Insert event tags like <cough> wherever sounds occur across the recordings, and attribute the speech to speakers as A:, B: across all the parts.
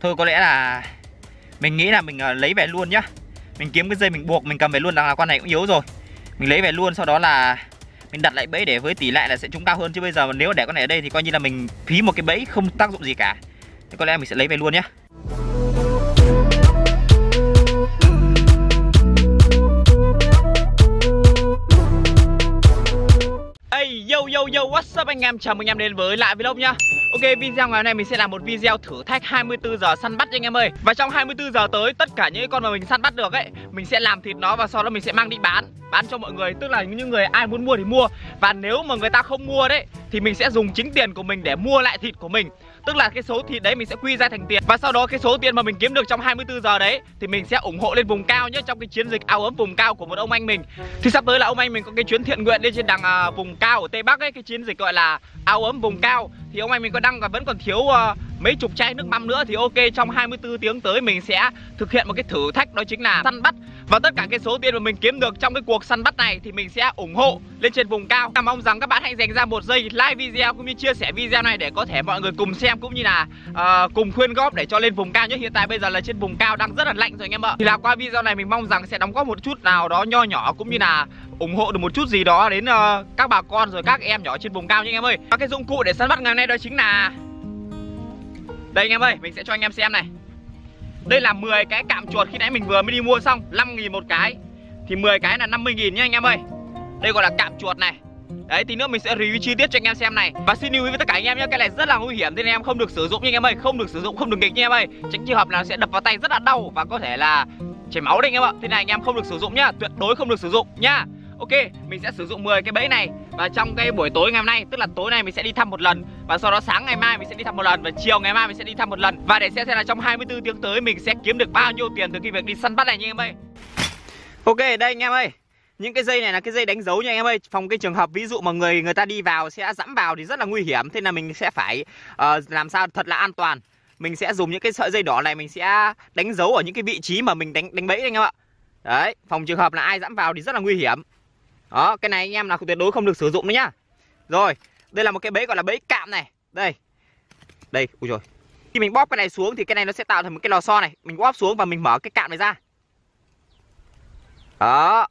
A: Thôi, có lẽ là Mình nghĩ là mình ờ, lấy về luôn nhá. Mình kiếm cái dây mình buộc, mình cầm về luôn là con này cũng yếu rồi. Mình lấy về luôn, sau đó là Mình đặt lại bẫy để với tỷ lệ là sẽ trúng cao hơn. Chứ bây giờ nếu để con này ở đây thì coi như là mình phí một cái bẫy không tác dụng gì cả. Thế có lẽ mình sẽ lấy về luôn nhá. Hey, yo yo yo, what's up anh em? Chào mừng anh em đến với lại vlog nhá. Ok, video ngày hôm nay mình sẽ làm một video thử thách 24 giờ săn bắt anh em ơi. Và trong 24 giờ tới, tất cả những con mà mình săn bắt được ấy, Mình sẽ làm thịt nó và sau đó mình sẽ mang đi bán. Bán cho mọi người, tức là những người ai muốn mua thì mua. Và nếu mà người ta không mua đấy, Thì mình sẽ dùng chính tiền của mình để mua lại thịt của mình. Tức là cái số thịt đấy mình sẽ quy ra thành tiền. Và sau đó cái số tiền mà mình kiếm được trong 24 giờ đấy Thì mình sẽ ủng hộ lên vùng cao nhé Trong cái chiến dịch áo ấm vùng cao của một ông anh mình. Thì sắp tới là ông anh mình có cái chuyến thiện nguyện lên trên đằng uh, vùng cao ở Tây Bắc ấy Cái chiến dịch gọi là áo ấm vùng cao. Thì ông anh mình có đăng và vẫn còn thiếu uh, mấy chục chai nước mắm nữa Thì ok trong 24 tiếng tới mình sẽ thực hiện một cái thử thách đó chính là săn bắt. Và tất cả cái số tiền mà mình kiếm được trong cái cuộc săn bắt này Thì mình sẽ ủng hộ lên trên vùng cao. Và mong rằng các bạn hãy dành ra một giây like video cũng như chia sẻ video này để có thể mọi người cùng xem cũng như là uh, cùng khuyên góp để cho lên vùng cao nhé. hiện tại bây giờ là trên vùng cao đang rất là lạnh rồi anh em ạ. Thì là qua video này mình mong rằng sẽ đóng góp một chút nào đó nho nhỏ cũng như là ủng hộ được một chút gì đó đến uh, các bà con rồi các em nhỏ trên vùng cao nhé anh em ơi. Và cái dụng cụ để săn bắt ngày hôm nay đó chính là đây anh em ơi mình sẽ cho anh em xem này. Đây là 10 cái cạm chuột khi nãy mình vừa mới đi mua xong 5.000 một cái. Thì 10 cái là 50.000 nhá anh em ơi. Đây gọi là cạm chuột này. Đấy tí nữa mình sẽ review chi tiết cho anh em xem này. Và xin lưu ý với tất cả anh em nhé Cái này rất là nguy hiểm Thế nên em không được sử dụng nha anh em ơi. Không được sử dụng, không được nghịch nha em ơi. Tránh trường hợp là sẽ đập vào tay rất là đau Và có thể là chảy máu đấy anh em ạ. Thế này anh em không được sử dụng nhá Tuyệt đối không được sử dụng nhá. Ok, mình sẽ sử dụng 10 cái bẫy này. Và trong cái buổi tối ngày hôm nay Tức là tối nay mình sẽ đi thăm một lần Và sau đó sáng ngày mai mình sẽ đi thăm một lần Và chiều ngày mai mình sẽ đi thăm một lần. Và để xem xem là trong 24 tiếng tới Mình sẽ kiếm được bao nhiêu tiền từ cái việc đi săn bắt này nha em ơi. Ok, đây anh em ơi. Những cái dây này là cái dây đánh dấu nha anh em ơi. Phòng cái trường hợp ví dụ mà người người ta đi vào sẽ dẫm vào thì rất là nguy hiểm. Thế là mình sẽ phải uh, làm sao thật là an toàn. Mình sẽ dùng những cái sợi dây đỏ này mình sẽ đánh dấu ở những cái vị trí mà mình đánh đánh bẫy anh em ạ. Đấy phòng trường hợp là ai dẫm vào thì rất là nguy hiểm đó cái này anh em là tuyệt đối không được sử dụng nữa nhá. Rồi đây là một cái bẫy gọi là bẫy cạm này. Đây. Đây ui rồi khi mình bóp cái này xuống thì cái này nó sẽ tạo thành một cái lò xo này. Mình bóp xuống và mình mở cái cạm này ra. Đó.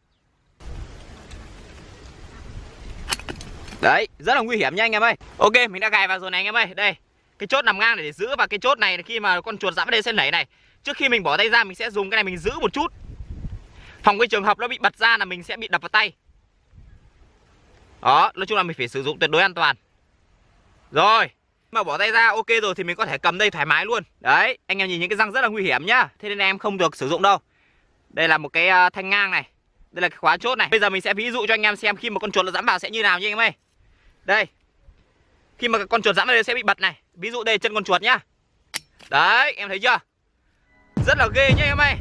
A: Đấy, rất là nguy hiểm nha anh em ơi. Ok, mình đã gài vào rồi này anh em ơi. Đây, cái chốt nằm ngang để giữ và cái chốt này khi mà con chuột dẫm đây sẽ nảy này. Trước khi mình bỏ tay ra mình sẽ dùng cái này mình giữ một chút. Phòng cái trường hợp nó bị bật ra là mình sẽ bị đập vào tay. Đó, nói chung là mình phải sử dụng tuyệt đối an toàn. Rồi mà bỏ tay ra ok rồi thì mình có thể cầm đây thoải mái luôn. Đấy, anh em nhìn những cái răng rất là nguy hiểm nhá. Thế nên em không được sử dụng đâu. Đây là một cái à, thanh ngang này. Đây là cái khóa chốt này. Bây giờ mình sẽ ví dụ cho anh em xem khi mà con chuột nó dẫm vào sẽ như nào nhé anh em ơi. Đây. Khi mà con chuột dẫm vào đây sẽ bị bật này. Ví dụ đây chân con chuột nhá. Đấy em thấy chưa? Rất là ghê nhá em ơi.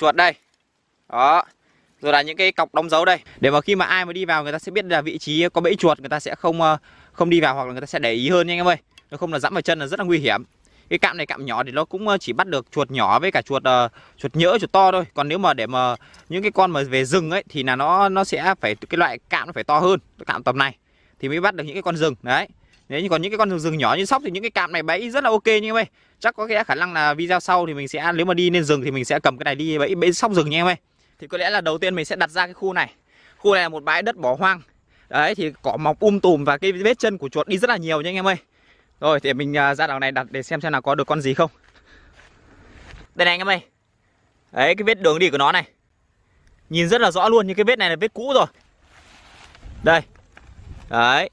A: Chuột đây. Đó. Rồi là những cái cọc đóng dấu đây. Để mà khi mà ai mà đi vào người ta sẽ biết là vị trí có bẫy chuột người ta sẽ không ờ, không đi vào hoặc là người ta sẽ để ý hơn nha anh em ơi. Nó không là dẫm vào chân là rất là nguy hiểm. Cái cạm này cạm nhỏ thì nó cũng ờ, chỉ bắt được chuột nhỏ với cả chuột uh, chuột nhỡ chuột to thôi. Còn nếu mà để mà những cái con mà về rừng ấy thì là nó nó sẽ phải cái loại cạm nó phải to hơn cái cạm tầm này thì mới bắt được những cái con rừng. Đấy nếu như còn những cái con rừng rừng nhỏ như sóc thì những cái cạm này bẫy rất là ok như ơi. chắc có cái khả năng là video sau thì mình sẽ, nếu mà đi lên rừng thì mình sẽ cầm cái này đi bẫy bẫy sóc rừng nha em ơi thì có lẽ là đầu tiên mình sẽ đặt ra cái khu này. Khu này là một bãi đất bỏ hoang. Đấy, thì cỏ mọc um tùm và cái vết chân của chuột đi rất là nhiều nha anh em ơi. Rồi, thì mình à, ra đằng này đặt để xem xem là có được con gì không. Đây này anh em ơi. Đấy, cái vết đường đi của nó này. Nhìn rất là rõ luôn, nhưng cái vết này là vết cũ rồi. Đây. Đấy.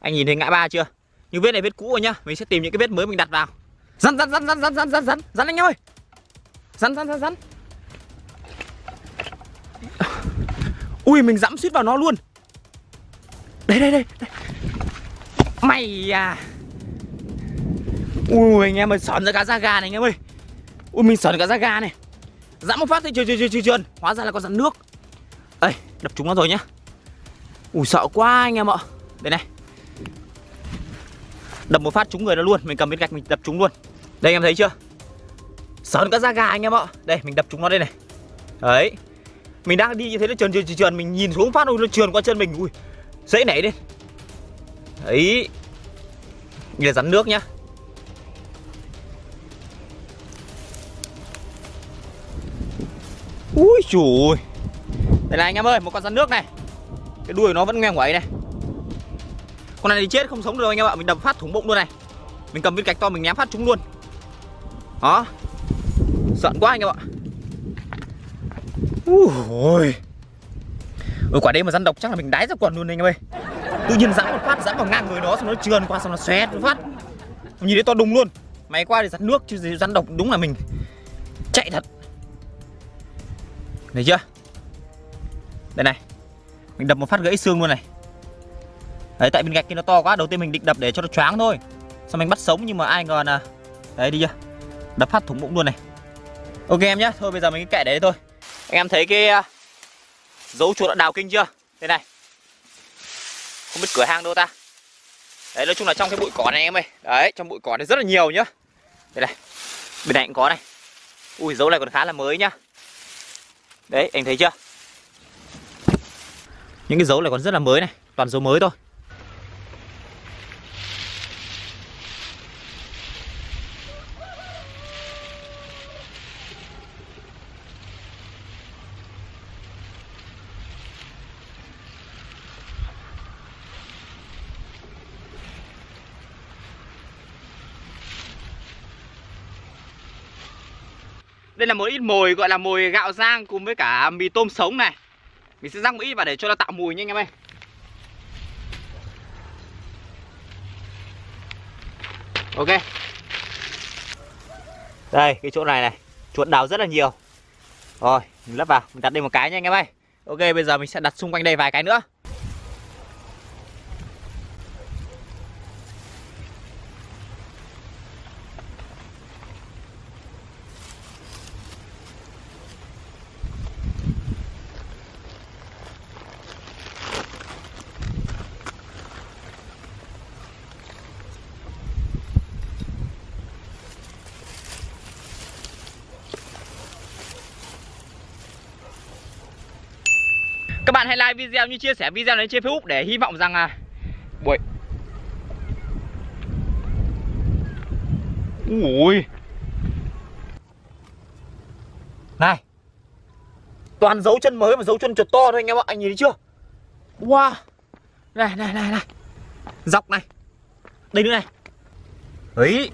A: Anh nhìn thấy ngã ba chưa? Những vết này vết cũ rồi nhá Mình sẽ tìm những cái vết mới mình đặt vào. Rắn rắn rắn rắn rắn rắn rắn rắn Rắn anh em ơi. Rắn rắn rắn rắn. Ui mình dẫm suýt vào nó luôn. Đây đây đây, đây. Mày à. Ui anh em ơi sởn ra cá da gà này anh em ơi. Ui mình sởn cá da gà này. Dẫm một phát thì trườn trườn trườn trườn. Hóa ra là con rắn nước. Ê đập chúng nó rồi nhá. Ui sợ quá anh em ạ. Đây này đập một phát trúng người nó luôn, mình cầm viên gạch mình đập chúng luôn. Đây anh em thấy chưa? Sờn cả da gà anh em ạ. Đây, mình đập chúng nó đây này. Đấy. Mình đang đi như thế nó trườn trườn trườn mình nhìn xuống phát nó trườn qua chân mình. Ui, dễ nảy lên. Đấy. Như là rắn nước nhá. Ui chủ đây này anh em ơi, một con rắn nước này. Cái đuôi nó vẫn nghe quẩy này con này thì chết không sống được anh em ạ, mình đập phát thủng bụng luôn này. Mình cầm viên gạch to mình ném phát chúng luôn. Đó. Giận quá anh em ạ. Ui Ôi. Ừ, quả đây mà rắn độc chắc là mình đái ra quần luôn anh em ơi. Tự nhiên rắn một phát rắn vào ngang người nó xong nó trườn qua, xong nó xé một phát. Nhìn thấy to đùng luôn. Máy qua thì rắn nước chứ gì, rắn độc đúng là mình chạy thật. Đấy chưa? Đây này. Mình đập một phát gãy xương luôn này. Đấy, tại viên gạch kia nó to quá, Đầu tiên mình định đập để cho nó choáng thôi. Xong mình bắt sống nhưng mà ai ngờ là Đấy, đi chưa? Đập phát thủng bụng luôn này. Ok em nhá, Thôi bây giờ mình cứ kệ đấy thôi. Anh em thấy cái à, Dấu chuột đã đào kinh chưa? Đây này. Không biết cửa hàng đâu ta. Đấy, nói chung là trong cái bụi cỏ này em ơi. Đấy, trong bụi cỏ này rất là nhiều nhá. Đây này, Bên này cũng có này. Ui, dấu này còn khá là mới nhá. Đấy, anh thấy chưa? Những cái dấu này còn rất là mới này, Toàn dấu mới thôi. Đây là một ít mồi, gọi là mồi gạo rang cùng với cả mì tôm sống này. Mình sẽ rang một ít vào để cho nó tạo mùi nha anh em ơi. Ok. Đây, cái chỗ này này, Chuột đào rất là nhiều. Rồi, mình lấp vào, Mình đặt đây một cái nha anh em ơi. Ok, bây giờ mình sẽ đặt xung quanh đây vài cái nữa. Like video như chia sẻ video này trên Facebook để hy vọng rằng à buổi Ui. Này. Toàn dấu chân mới và dấu chân chuột to thôi anh em ạ, Anh nhìn thấy chưa? Wow. Này này này này. Dọc này. Đây nữa này. Ấy.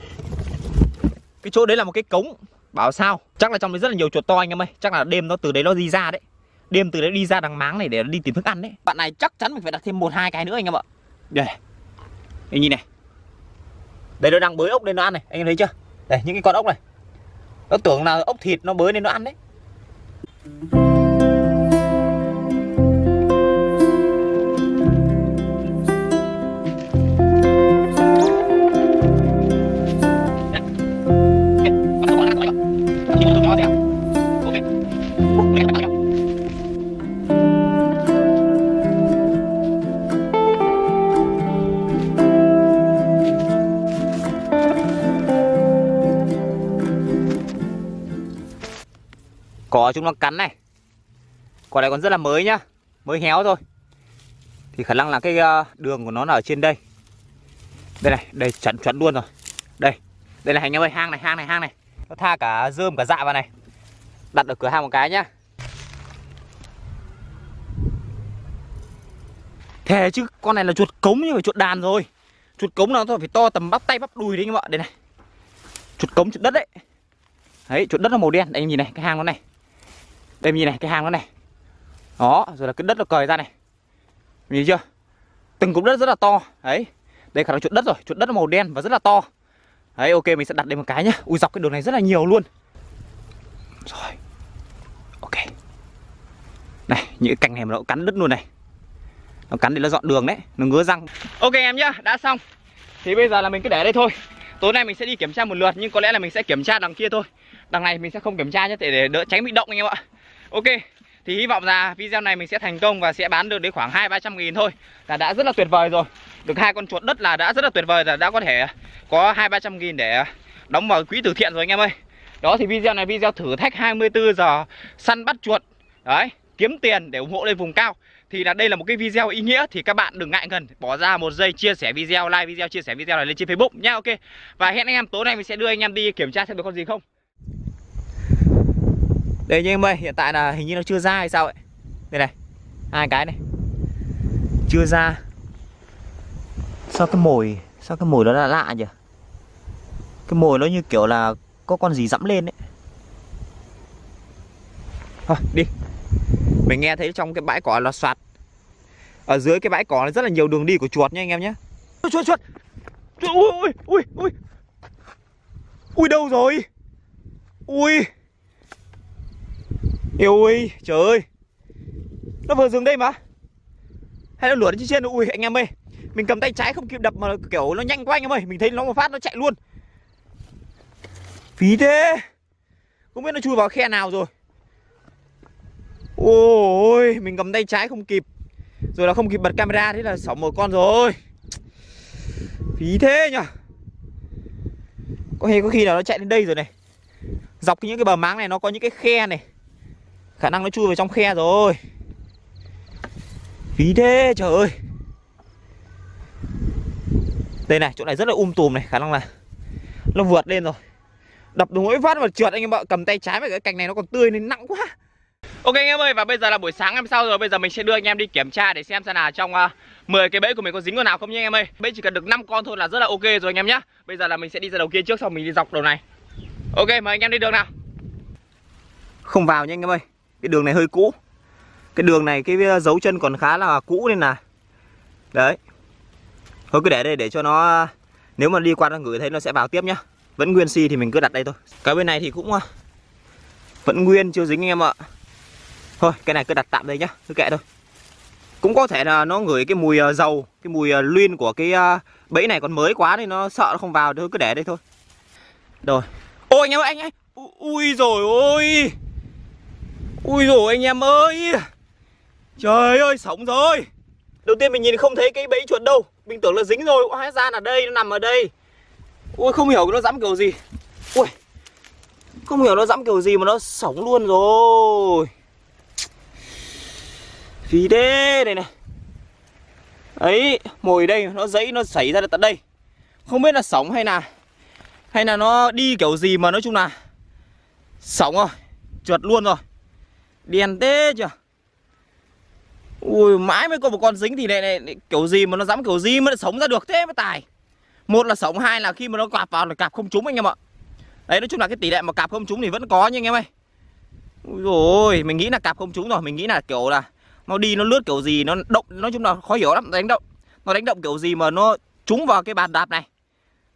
A: Cái chỗ đấy là một cái cống. Bảo sao? Chắc là trong đấy rất là nhiều chuột to anh em ơi. Chắc là đêm nó từ đấy nó đi ra đấy đêm từ đấy đi ra đằng máng này để đi tìm thức ăn đấy. Bạn này chắc chắn mình phải đặt thêm một hai cái nữa anh em ạ. Đây. Anh nhìn này. Đây nó đang bới ốc lên nó ăn này anh em thấy chưa? Đây những cái con ốc này. Nó tưởng là ốc thịt nó bới lên nó ăn đấy cỏ chúng nó cắn này. Quả này còn rất là mới nhá, mới héo thôi. Thì khả năng là cái ờ, đường của nó là ở trên đây. Đây này, đây chuẩn chuẩn luôn rồi. Đây đây là anh em ơi, hang này hang này hang này. Nó tha cả rơm, cả dạ vào này. Đặt ở cửa hàng một cái nhá. Thề chứ, con này là chuột cống nhưng mà chuột đàn rồi. Chuột cống nó phải to tầm bắp tay, bắp đùi đấy anh em ạ. Đây này. Chuột cống, chuột đất đấy. Đấy, chuột đất nó màu đen. Đây, anh nhìn này, cái hang nó này đây, nhìn này, cái hang nó này. Đó, rồi là cái đất nó cời ra này. Nhìn chưa? Từng cục đất rất là to. Đấy, đây khả năng chuột đất rồi. Chuột đất màu đen và rất là to. Đấy, ok, mình sẽ đặt đây một cái nhá. Ui, dọc cái đường này rất là nhiều luôn. Rồi, ok. Này, những cái cành này mà nó cắn đất luôn này. Nó cắn để nó dọn đường đấy, nó ngứa răng. Ok em nhá, đã xong. Thì bây giờ là mình cứ để đây thôi. Tối nay mình sẽ đi kiểm tra một lượt, nhưng có lẽ là mình sẽ kiểm tra đằng kia thôi. Đằng này mình sẽ không kiểm tra nhé để đỡ tránh bị động anh em ạ. Ok, thì hy vọng là video này mình sẽ thành công và sẽ bán được đến khoảng hai ba trăm nghìn thôi. Là đã rất là tuyệt vời rồi. Được hai con chuột đất là đã rất là tuyệt vời, là đã có thể có hai ba trăm nghìn để đóng vào quỹ từ thiện rồi anh em ơi. Đó, thì video này video thử thách 24 giờ săn bắt chuột. Đấy, kiếm tiền để ủng hộ lên vùng cao. Thì là đây là một cái video ý nghĩa, thì các bạn đừng ngại ngần. Bỏ ra một giây chia sẻ video, like video, chia sẻ video này lên trên Facebook. Nhá ok. Và hẹn anh em, tối nay mình sẽ đưa anh em đi kiểm tra xem được con gì không đây nha em ơi, hiện tại là hình như nó chưa ra hay sao ấy. Đây này, hai cái này. Chưa ra. Sao cái mồi, sao cái mồi nó là lạ nhỉ? Cái mồi nó như kiểu là có con gì dẫm lên đấy thôi, đi. Mình nghe thấy trong cái bãi cỏ là soạt. Ở dưới cái bãi cỏ này rất là nhiều đường đi của chuột nha anh em nhé chuột chuột. Chuột, ui ui ui ui. Ui, đâu rồi? Ui. Yêu ơi, trời ơi. Nó vừa dừng đây mà. Hay nó lửa trên trên Ui anh em ơi. Mình cầm tay trái không kịp đập mà kiểu nó nhanh quá anh em ơi. Mình thấy nó một phát nó chạy luôn. Phí thế. Không biết nó chui vào khe nào rồi. Ôi Mình cầm tay trái không kịp. Rồi là không kịp bật camera Thế là sỏng một con rồi. Phí thế nhỉ. Có khi có khi nào nó chạy đến đây rồi này. Dọc những cái bờ máng này nó có những cái khe này. Khả năng nó chui vào trong khe rồi. Phí thế trời ơi. Đây này chỗ này rất là um tùm này Khả năng là Nó vượt lên rồi. Đập đúng mỗi phát mà trượt anh em ạ Cầm tay trái với cái cành này nó còn tươi nên nặng quá. Ok anh em ơi và bây giờ là buổi sáng em sau rồi Bây giờ mình sẽ đưa anh em đi kiểm tra để xem xem là trong uh, 10 cái bẫy của mình có dính con nào không nha anh em ơi. Bẫy chỉ cần được 5 con thôi là rất là ok rồi anh em nhá. Bây giờ là mình sẽ đi ra đầu kia trước xong mình đi dọc đầu này. Ok mời anh em đi đường nào. Không vào nha anh em ơi cái đường này hơi cũ. Cái đường này, cái dấu chân còn khá là cũ nên là đấy. Thôi cứ để đây, để cho nó, nếu mà đi qua nó ngửi thấy nó sẽ vào tiếp nhá. Vẫn nguyên si thì mình cứ đặt đây thôi. Cái bên này thì cũng, vẫn nguyên, chưa dính anh em ạ. Thôi, cái này cứ đặt tạm đây nhá, cứ kệ thôi. Cũng có thể là nó ngửi cái mùi ờ, dầu, cái mùi ờ, luyên của cái ờ, bẫy này còn mới quá nên nó sợ nó không vào, thôi cứ để đây thôi. Rồi. Ôi, anh em ơi, anh ơi ui rồi ôi. Ui rồi anh em ơi. Trời ơi sống rồi. Đầu tiên mình nhìn không thấy cái bẫy chuột đâu. Mình tưởng là dính rồi. Hóa ra là đây, nó nằm ở đây. Ui, không hiểu nó dám kiểu gì. Ui, Không hiểu nó dám kiểu gì mà nó sống luôn rồi. Phí đê này này. Ấy, Mồi đây, nó dãy, nó xảy ra tận đây. Không biết là sống hay là Hay là nó đi kiểu gì mà nói chung là Sống rồi. Trượt luôn rồi. Đèn tê chưa? Ui mãi mới có một con dính thì này, này, này kiểu gì mà nó dám kiểu gì mà nó sống ra được thế mới tài. Một là sống, hai là khi mà nó cạp vào là cạp không trúng anh em ạ. Đấy nói chung là cái tỷ lệ mà cạp không trúng thì vẫn có nha anh em ơi. Ui rồi mình nghĩ là cạp không trúng rồi Mình nghĩ là kiểu là nó đi nó lướt kiểu gì Nó động nói chung là khó hiểu lắm đánh động. Nó đánh động kiểu gì mà nó trúng vào cái bàn đạp này.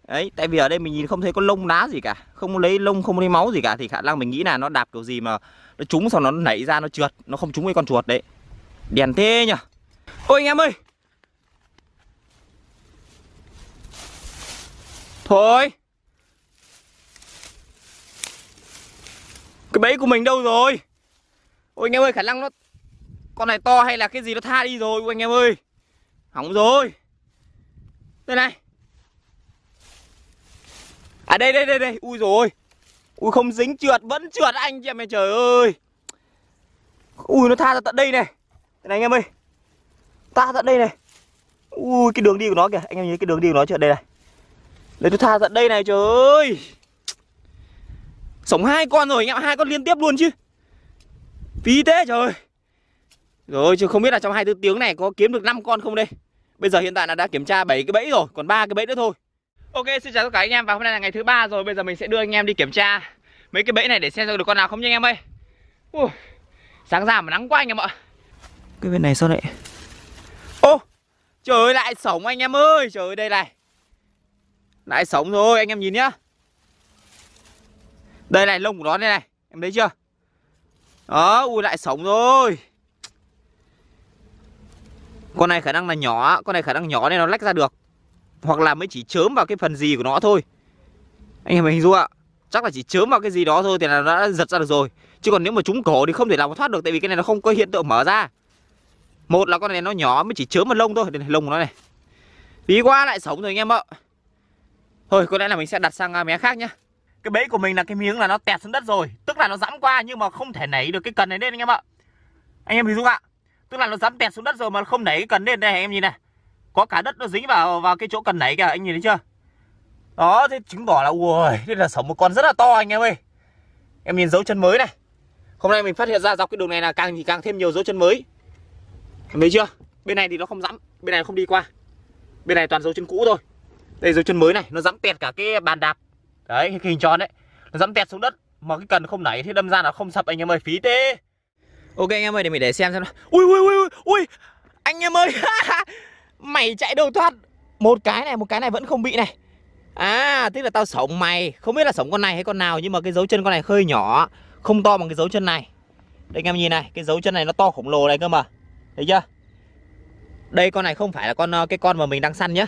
A: Đấy, tại vì ở đây mình nhìn không thấy có lông đá gì cả Không lấy lông, không lấy máu gì cả Thì khả năng mình nghĩ là nó đạp kiểu gì mà Nó trúng xong nó nảy ra nó trượt Nó không trúng với con chuột đấy. Đèn thế nhỉ? Ôi anh em ơi! Thôi! Cái bẫy của mình đâu rồi? Ôi anh em ơi khả năng nó Con này to hay là cái gì nó tha đi rồi Ôi anh em ơi! Hỏng rồi! Đây này! À đây đây đây đây. Ui rồi Ui, không dính trượt, Vẫn trượt anh chị em ơi, trời ơi. Ui, nó tha ra tận đây này. Đây này, anh em ơi. Tha tận đây này. Ui, cái đường đi của nó kìa. Anh em nhìn cái đường đi của nó trượt đây này. Đấy tôi tha tận đây này, trời ơi. Sống hai con rồi, anh em hai con liên tiếp luôn chứ. Phí thế, trời Rồi, chứ không biết là trong 24 tiếng này có kiếm được 5 con không đây? Bây giờ hiện tại là đã kiểm tra 7 cái bẫy rồi, Còn ba cái bẫy nữa thôi. Ok xin chào tất cả anh em. Và hôm nay là ngày thứ ba rồi. Bây giờ mình sẽ đưa anh em đi kiểm tra Mấy cái bẫy này để xem được con nào không nha anh em ơi. Ui, Sáng ra mà nắng quá anh em ạ. Cái bên này sao lại Ô Trời ơi lại sống anh em ơi. Trời ơi đây này. Lại sống rồi anh em nhìn nhá. Đây này lông của nó đây này. Em thấy chưa? Đó ui lại sống rồi. Con này khả năng là nhỏ Con này khả năng nhỏ nên nó lách ra được hoặc là mới chỉ chớm vào cái phần gì của nó thôi. Anh em mình dung ạ. Chắc là chỉ chớm vào cái gì đó thôi thì là nó đã giật ra được rồi. Chứ còn nếu mà trúng cổ thì không thể nào thoát được, tại vì cái này nó không có hiện tượng mở ra. Một là con này nó nhỏ, mới chỉ chớm vào lông thôi. Đây này, lông của nó này. Tí quá, lại sống rồi anh em ạ. Thôi, có lẽ là mình sẽ đặt sang à, mé khác nhá. Cái bẫy của mình là cái miếng là nó tẹt xuống đất rồi. Tức là nó dẫm qua nhưng mà không thể nảy được cái cần này lên anh em ạ. Anh em hình dung ạ. Tức là nó dẫm tẹt xuống đất rồi mà không nảy cái cần lên. Đây, anh em nhìn này có cả đất nó dính vào vào cái chỗ cần nảy kìa, anh nhìn thấy chưa? Đó, thế chứng tỏ là, ui, đây là sống một con rất là to, anh em ơi. Em nhìn dấu chân mới này. Hôm nay mình phát hiện ra dọc cái đường này là càng thì càng thêm nhiều dấu chân mới. Em thấy chưa? Bên này thì nó không dẫm bên này không đi qua. Bên này toàn dấu chân cũ thôi. Đây, dấu chân mới này, nó dẫm tẹt cả cái bàn đạp. Đấy, cái hình tròn đấy. Nó dẫm tẹt xuống đất, mà cái cần không nảy thì đâm ra là không sập, anh em ơi, phí tê. Ok, anh em ơi, để mình để xem xem nào. Ui ui ui ui, anh em ơi. <laughs> mày chạy đâu thoát? Một cái này, một cái này vẫn không bị này. À tức là tao sống mày. Không biết là sống con này hay con nào, Nhưng mà cái dấu chân con này hơi nhỏ. Không to bằng cái dấu chân này. Đây, anh em nhìn này, Cái dấu chân này nó to khổng lồ này cơ mà. Thấy chưa? Đây, con này không phải là con ờ, cái con mà mình đang săn nhá.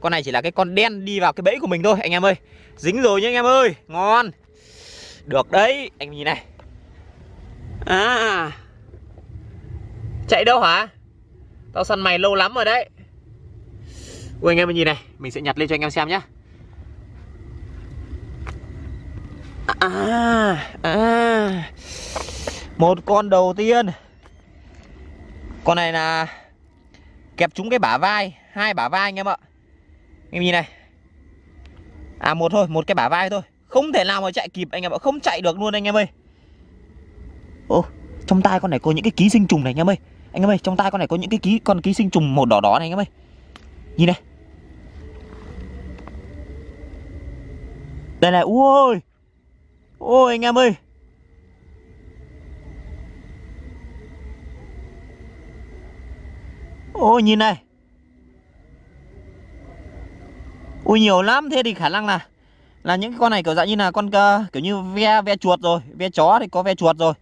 A: Con này chỉ là cái con đen đi vào cái bẫy của mình thôi, Anh em ơi. Dính rồi nhá, anh em ơi. Ngon. Được đấy, Anh nhìn này. À. Chạy đâu hả? Tao săn mày lâu lắm rồi đấy. Ui anh em mình nhìn này Mình sẽ nhặt lên cho anh em xem nhé. À, à, một con đầu tiên. Con này là Kẹp trúng cái bả vai Hai bả vai anh em ạ. Em nhìn này. À một thôi, một cái bả vai thôi. Không thể nào mà chạy kịp anh em ạ Không chạy được luôn anh em ơi. Ô, trong tay con này có những cái ký sinh trùng này anh em ơi. Anh em ơi, trong tay con này có những cái ký con ký sinh trùng màu đỏ đỏ này anh em ơi. Nhìn này. Đây này, ôi. Ôi anh em ơi. Ôi nhìn này. Ui nhiều lắm Thế thì khả năng là Là những con này kiểu dạng như là con kiểu như ve ve chuột rồi Ve chó thì có ve chuột rồi.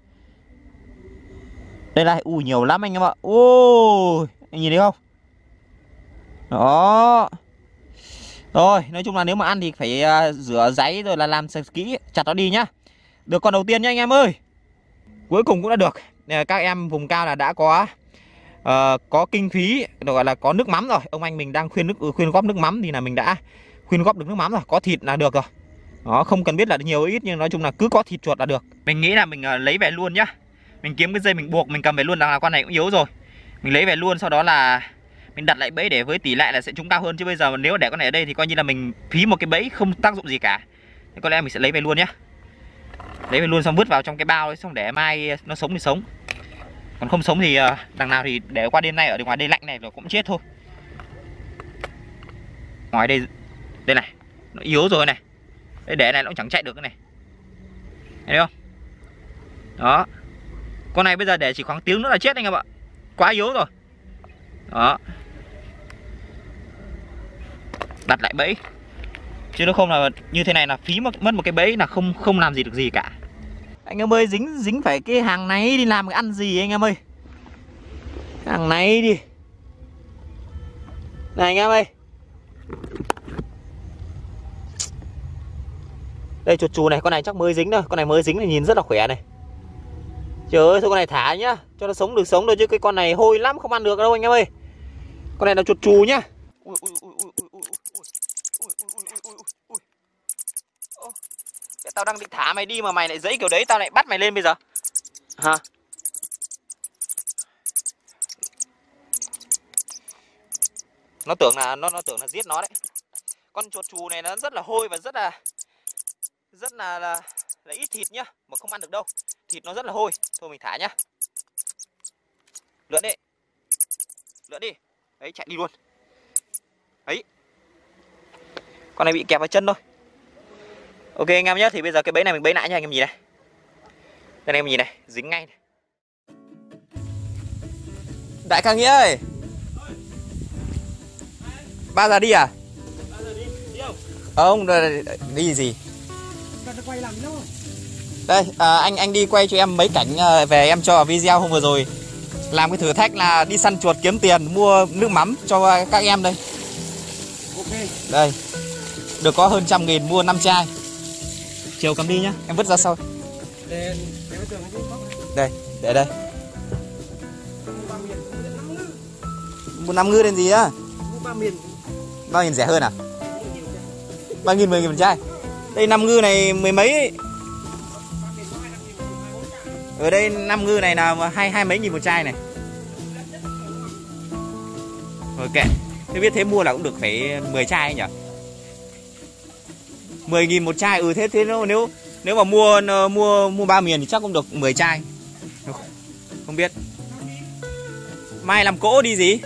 A: Đây này Ui nhiều lắm anh em ạ. Ôi Anh nhìn thấy không? Đó rồi, nói chung là nếu mà ăn thì phải à, rửa giấy rồi là làm sạch kỹ, chặt nó đi nhá. Được con đầu tiên nhá anh em ơi. Cuối cùng cũng đã được. Các em vùng cao là đã có uh, có kinh phí, gọi là có nước mắm rồi. Ông anh mình đang khuyên nước ừ, khuyên góp nước mắm thì là mình đã khuyên góp được nước mắm rồi, có thịt là được rồi. Đó, không cần biết là nhiều ít nhưng nói chung là cứ có thịt chuột là được. Mình nghĩ là mình uh, lấy về luôn nhá. Mình kiếm cái dây mình buộc mình cầm về luôn là con này cũng yếu rồi. Mình lấy về luôn sau đó là mình đặt lại bẫy để với tỷ lệ là sẽ trúng cao hơn chứ bây giờ nếu để con này ở đây thì coi như là mình phí một cái bẫy không tác dụng gì cả. Thì có lẽ mình sẽ lấy về luôn nhá. Lấy về luôn xong vứt vào trong cái bao ấy, xong để mai nó sống thì sống. Còn không sống thì ờ, đằng nào thì để qua đêm nay ở ngoài đây lạnh này rồi cũng chết thôi. Ngoài đây đây này, nó yếu rồi này. Đây để này nó cũng chẳng chạy được cái này. Thấy không? Đó. Con này bây giờ để chỉ khoảng tiếng nữa là chết anh em ạ. Quá yếu rồi. Đó đặt lại bẫy. Chứ nó không là như thế này là phí mất một cái bẫy là không không làm gì được gì cả. Anh em ơi dính dính phải cái hàng này đi làm ăn gì anh em ơi? Hàng này đi. Này anh em ơi. Đây chuột chù này con này chắc mới dính thôi. Con này mới dính thì nhìn rất là khỏe này. Trời ơi thôi con này thả nhá. Cho nó sống được sống thôi chứ cái con này hôi lắm không ăn được đâu anh em ơi. Con này là chuột chù nhá. Ui, ui, Tao đang định thả mày đi mà mày lại dẫy kiểu đấy Tao lại bắt mày lên bây giờ. Hả? Nó tưởng là nó nó tưởng là giết nó đấy. Con chuột chù này nó rất là hôi và rất là Rất là là, là ít thịt nhá Mà không ăn được đâu. Thịt nó rất là hôi. Thôi mình thả nhá. Lượn đi. Lượn đi. Đấy chạy đi luôn. Đấy Con này bị kẹp vào chân thôi. Ok anh em nhé Thì bây giờ cái bẫy này mình bẫy lại nha anh em nhìn này. Đây anh em nhìn này Dính ngay này. Đại ca Nghĩa ơi. Ba giờ đi à? Ba giờ đi Đi không Ông đi gì? Đây à, anh anh đi quay cho em mấy cảnh à, về em cho video hôm vừa rồi. Làm cái thử thách là đi săn chuột kiếm tiền mua nước mắm cho các em đây. Ok. Đây. Được có hơn trăm nghìn mua năm chai chiều cầm đi nhá, em vứt ra sau. Đây, để đây. Một năm ngư đến gì á?
B: Ba miền
A: ba nghìn rẻ hơn à? Ba nghìn mười nghìn một chai. Đây, năm ngư này mười mấy ấy. ở đây, năm ngư này là hai hai mấy nghìn một chai này. Rồi kệ thế biết thế mua là cũng được phải 10 chai ấy nhỉ 10 nghìn một chai ừ thế thế nếu nếu nếu mà mua mua mua ba miền thì chắc cũng được 10 chai. Không biết. Mai làm cỗ đi gì?